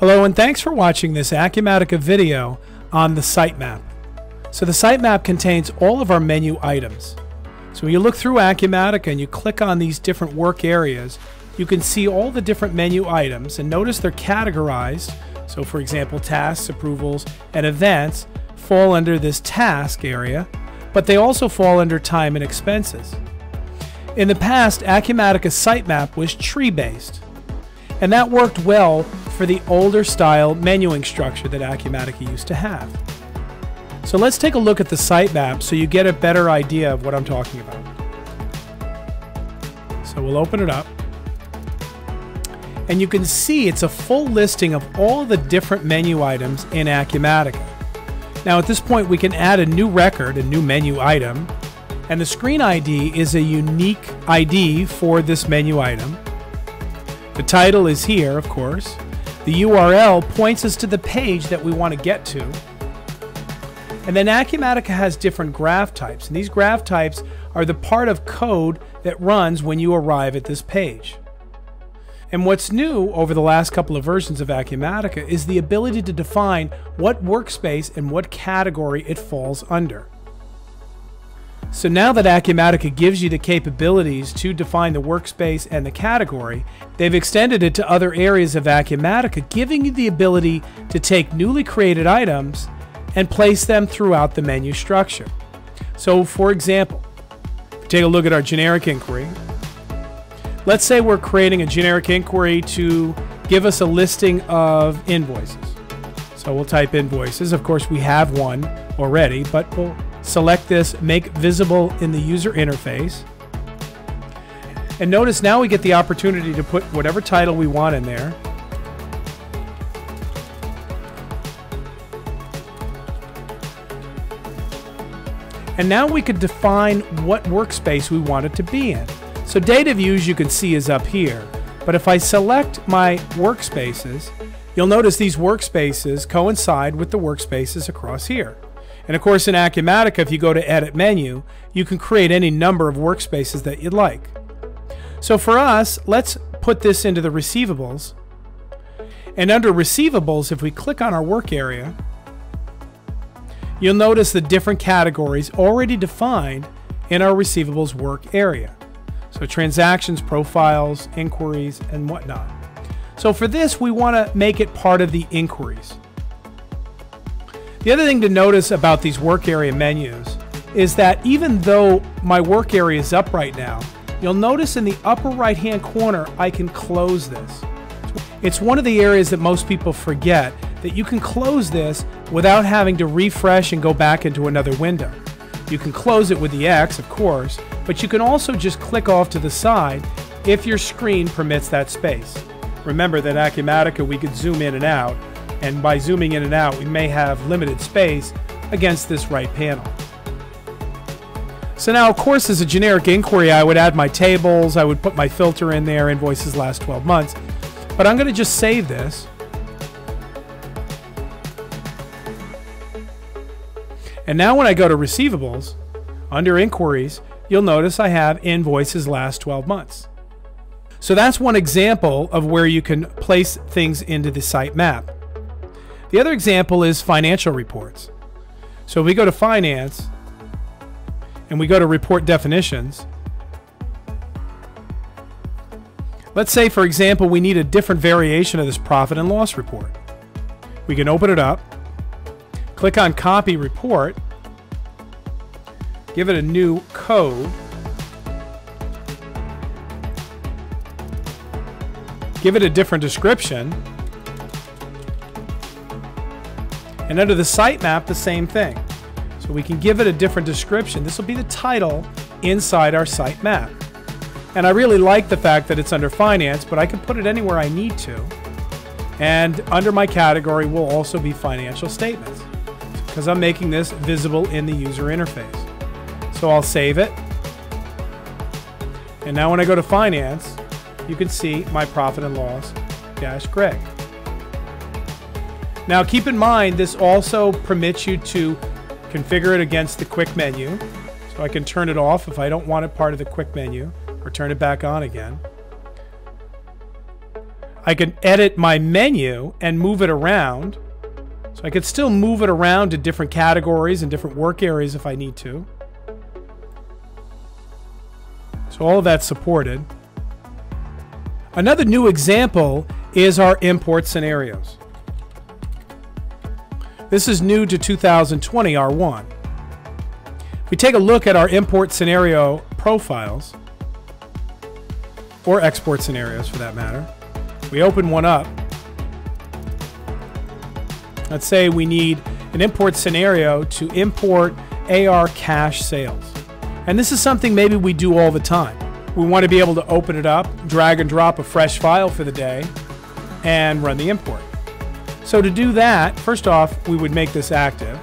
Hello and thanks for watching this Acumatica video on the sitemap. So the sitemap contains all of our menu items. So when you look through Acumatica and you click on these different work areas, you can see all the different menu items and notice they're categorized. So for example, tasks, approvals, and events fall under this task area, but they also fall under time and expenses. In the past, Acumatica's sitemap was tree-based, and that worked well for the older style menuing structure that Acumatica used to have. So let's take a look at the sitemap so you get a better idea of what I'm talking about. So we'll open it up. And you can see it's a full listing of all the different menu items in Acumatica. Now at this point we can add a new record, a new menu item, and the screen ID is a unique ID for this menu item. The title is here, of course. The URL points us to the page that we want to get to. And then Acumatica has different graph types, and these graph types are the part of code that runs when you arrive at this page. And what's new over the last couple of versions of Acumatica is the ability to define what workspace and what category it falls under. So now that Acumatica gives you the capabilities to define the workspace and the category, they've extended it to other areas of Acumatica, giving you the ability to take newly created items and place them throughout the menu structure. So for example, take a look at our generic inquiry. Let's say we're creating a generic inquiry to give us a listing of invoices. So we'll type invoices. Of course, we have one already, but we'll select this Make Visible in the User Interface. And notice now we get the opportunity to put whatever title we want in there. And now we could define what workspace we want it to be in. So data views you can see is up here. But if I select my workspaces, you'll notice these workspaces coincide with the workspaces across here. And of course in Acumatica, if you go to Edit Menu, you can create any number of workspaces that you'd like. So for us, let's put this into the receivables. And under receivables, if we click on our work area, you'll notice the different categories already defined in our receivables work area. So transactions, profiles, inquiries, and whatnot. So for this, we want to make it part of the inquiries. The other thing to notice about these work area menus is that even though my work area is up right now, you'll notice in the upper right hand corner, I can close this. It's one of the areas that most people forget that you can close this without having to refresh and go back into another window. You can close it with the X, of course, but you can also just click off to the side if your screen permits that space. Remember that Acumatica we could zoom in and out, and by zooming in and out we may have limited space against this right panel. So now, of course, as a generic inquiry, I would add my tables, I would put my filter in there, invoices last 12 months, but I'm going to just save this. And now when I go to receivables, under inquiries, you'll notice I have invoices last 12 months. So that's one example of where you can place things into the sitemap. The other example is financial reports. So we go to finance and we go to report definitions, let's say for example we need a different variation of this profit and loss report. We can open it up, click on copy report, give it a new code, give it a different description, and under the sitemap, the same thing. So we can give it a different description. This will be the title inside our sitemap. And I really like the fact that it's under finance, but I can put it anywhere I need to. And under my category will also be financial statements because I'm making this visible in the user interface. So I'll save it. And now when I go to finance, you can see my profit and loss dash Greg. Now keep in mind, this also permits you to configure it against the quick menu. So I can turn it off if I don't want it part of the quick menu or turn it back on again. I can edit my menu and move it around. So I could still move it around to different categories and different work areas if I need to. So all of that's supported. Another new example is our import scenarios. This is new to 2020 R1. If we take a look at our import scenario profiles, or export scenarios for that matter, we open one up. Let's say we need an import scenario to import AR cash sales. And this is something maybe we do all the time. We want to be able to open it up, drag and drop a fresh file for the day, and run the import. So to do that, first off, we would make this active.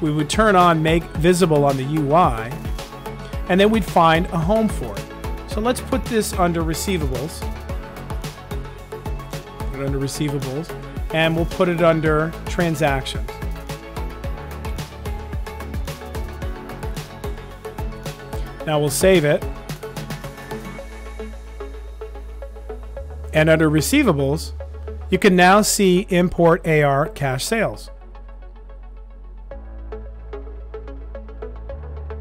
We would turn on make visible on the UI, and then we'd find a home for it. So let's put this under receivables Put it under receivables, and we'll put it under transactions. Now we'll save it. And under receivables, you can now see import AR cash sales.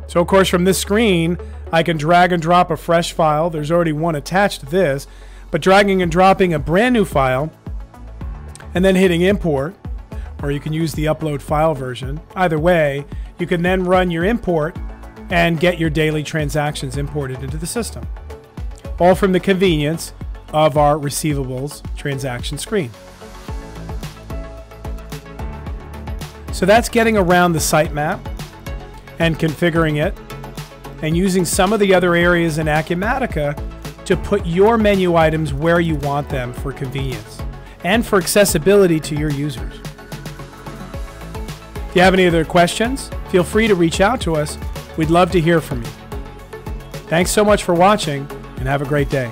So of course from this screen, I can drag and drop a fresh file. There's already one attached to this but dragging and dropping a brand new file and then hitting import, or you can use the upload file version. Either way, you can then run your import and get your daily transactions imported into the system. All from the convenience of our receivables transaction screen. So that's getting around the sitemap and configuring it and using some of the other areas in Acumatica to put your menu items where you want them for convenience and for accessibility to your users. If you have any other questions, feel free to reach out to us. We'd love to hear from you. Thanks so much for watching and have a great day.